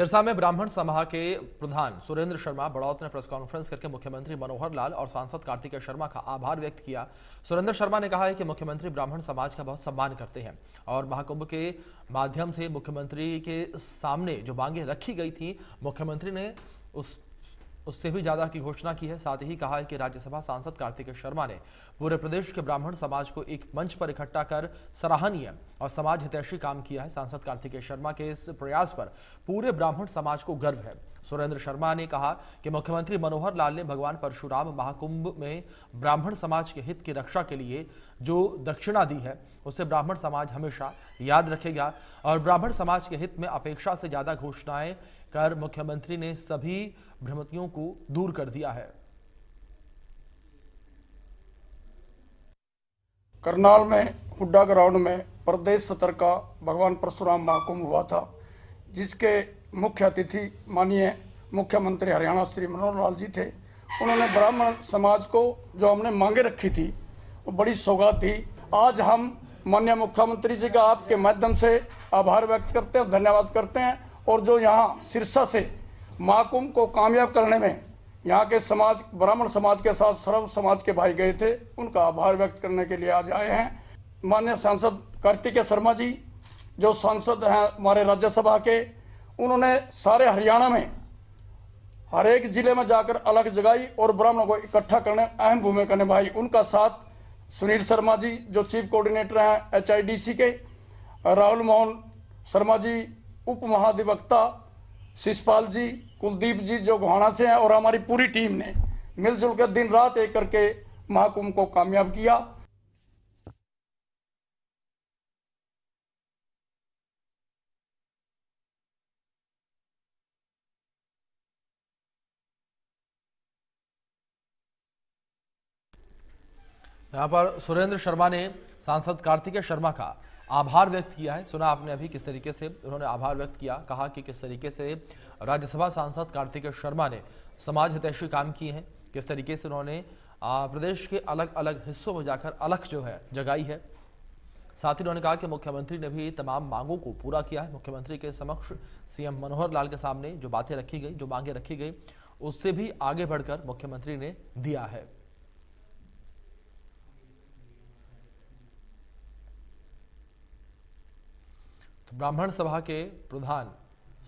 सिरसा में ब्राह्मण सभा के प्रधान सुरेंद्र शर्मा, बड़ौत ने प्रेस कॉन्फ्रेंस करके मुख्यमंत्री मनोहर लाल और सांसद कार्तिकेय शर्मा का आभार व्यक्त किया। सुरेंद्र शर्मा ने कहा है कि मुख्यमंत्री ब्राह्मण समाज का बहुत सम्मान करते हैं और महाकुंभ के माध्यम से मुख्यमंत्री के सामने जो मांगे रखी गई थी, मुख्यमंत्री ने उस उससे भी ज़्यादा की घोषणा की है। साथ ही कहा है कि राज्यसभा सांसद कार्तिक शर्मा ने पूरे प्रदेश के ब्राह्मण समाज को एक मंच पर इकट्ठा कर सराहनीय और समाज हितैषी काम किया है। सांसद कार्तिक शर्मा के इस प्रयास पर पूरे ब्राह्मण समाज को गर्व है। सुरेंद्र शर्मा ने कहा कि मुख्यमंत्री मनोहर लाल ने भगवान परशुराम महाकुंभ में ब्राह्मण समाज के हित की रक्षा के लिए जो दक्षिणा दी है, उसे ब्राह्मण समाज हमेशा याद रखेगा और ब्राह्मण समाज के हित में अपेक्षा से ज़्यादा घोषणाएँ कर मुख्यमंत्री ने सभी भ्रमतियों को दूर कर दिया है। करनाल में, हुड्डा ग्राउंड में प्रदेश सत्र का भगवान परशुराम महाकुंभ हुआ था, जिसके मुख्य अतिथि माननीय मुख्यमंत्री हरियाणा श्री मनोहर लाल जी थे। उन्होंने ब्राह्मण समाज को जो हमने मांगे रखी थी, वो बड़ी सौगात थी आज हम माननीय मुख्यमंत्री जी का आपके माध्यम से आभार व्यक्त करते हैं धन्यवाद करते हैं और जो यहाँ सिरसा से महाकुंभ को कामयाब करने में यहाँ के समाज, ब्राह्मण समाज के साथ सर्व समाज के भाई गए थे, उनका आभार व्यक्त करने के लिए आज आए हैं। माननीय सांसद कार्तिकेय शर्मा जी, जो सांसद हैं हमारे राज्यसभा के उन्होंने सारे हरियाणा में हर एक ज़िले में जाकर अलग जगाई और ब्राह्मणों को इकट्ठा करने अहम भूमिका निभाई। उनका साथ सुनील शर्मा जी, जो चीफ कोऑर्डिनेटर हैं एचआईडीसी के, राहुल मोहन शर्मा जी उप महाधिवक्ता शिषपाल जी, कुलदीप जी, जो गोहाना से हैं और हमारी पूरी टीम ने मिलजुल कर दिन रात एक करके महाकुंभ को कामयाब किया। यहाँ पर सुरेंद्र शर्मा ने सांसद कार्तिकेय शर्मा का आभार व्यक्त किया है। सुना आपने अभी किस तरीके से उन्होंने आभार व्यक्त किया, कहा कि किस तरीके से राज्यसभा सांसद कार्तिकेय शर्मा ने समाज हितैषी काम किए हैं, किस तरीके से उन्होंने प्रदेश के अलग अलग हिस्सों में जाकर अलग जो है जगाई है। साथ ही उन्होंने कहा कि मुख्यमंत्री ने भी तमाम मांगों को पूरा किया है। मुख्यमंत्री के समक्ष सीएम मनोहर लाल के सामने जो बातें रखी गई, जो मांगे रखी गई, उससे भी आगे बढ़कर मुख्यमंत्री ने दिया है। ब्राह्मण सभा के प्रधान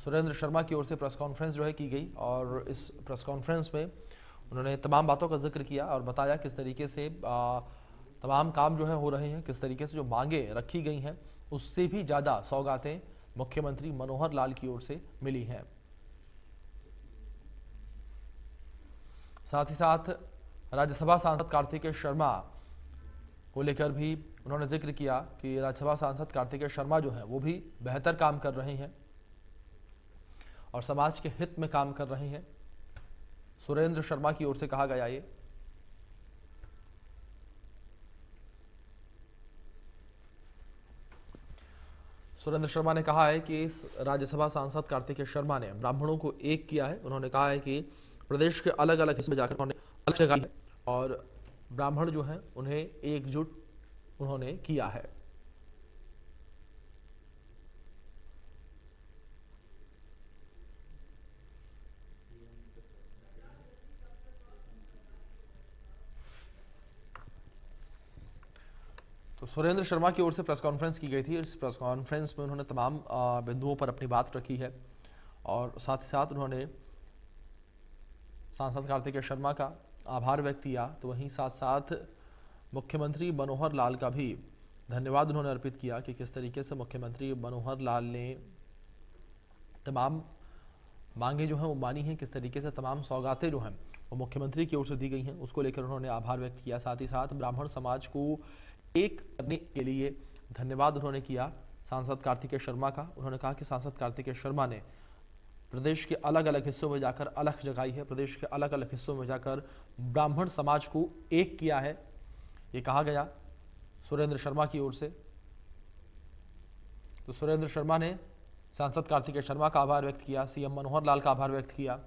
सुरेंद्र शर्मा की ओर से प्रेस कॉन्फ्रेंस जो है की गई और इस प्रेस कॉन्फ्रेंस में उन्होंने तमाम बातों का ज़िक्र किया और बताया किस तरीके से तमाम काम जो है हो रहे हैं, किस तरीके से जो मांगे रखी गई हैं, उससे भी ज़्यादा सौगातें मुख्यमंत्री मनोहर लाल की ओर से मिली हैं। साथ ही साथ राज्यसभा सांसद कार्तिकेय शर्मा को लेकर भी उन्होंने ज़िक्र किया कि राज्यसभा सांसद कार्तिकेय शर्मा जो है, वो भी बेहतर काम कर रहे हैं और समाज के हित में काम कर रहे हैं। सुरेंद्र शर्मा की ओर से कहा गया ये। सुरेंद्र शर्मा ने कहा है कि इस राज्यसभा सांसद कार्तिकेय शर्मा ने ब्राह्मणों को एक किया है। उन्होंने कहा है कि प्रदेश के अलग अलग हिस्से में जाकर उन्होंने अलग जगह और ब्राह्मण जो हैं, उन्हें एकजुट उन्होंने किया है। तो सुरेंद्र शर्मा की ओर से प्रेस कॉन्फ्रेंस की गई थी। इस प्रेस कॉन्फ्रेंस में उन्होंने तमाम बिंदुओं पर अपनी बात रखी है और साथ ही साथ उन्होंने सांसद कार्तिकेय शर्मा का आभार व्यक्त किया। तो वहीं साथ साथ मुख्यमंत्री मनोहर लाल का भी धन्यवाद उन्होंने अर्पित किया कि किस तरीके से मुख्यमंत्री मनोहर लाल ने तमाम मांगे जो हैं, वो मानी हैं, किस तरीके से तमाम सौगातें जो हैं, वो मुख्यमंत्री की ओर से दी गई हैं, उसको लेकर उन्होंने आभार व्यक्त किया। साथ ही साथ ब्राह्मण समाज को एक करने के लिए धन्यवाद उन्होंने किया सांसद कार्तिकेय शर्मा का। उन्होंने कहा कि सांसद कार्तिकेय शर्मा ने प्रदेश के अलग अलग हिस्सों में जाकर अलग जगाई है। प्रदेश के अलग अलग हिस्सों में जाकर ब्राह्मण समाज को एक किया है। ये कहा गया सुरेंद्र शर्मा की ओर से। तो सुरेंद्र शर्मा ने सांसद कार्तिकेय शर्मा का आभार व्यक्त किया, सीएम मनोहर लाल का आभार व्यक्त किया।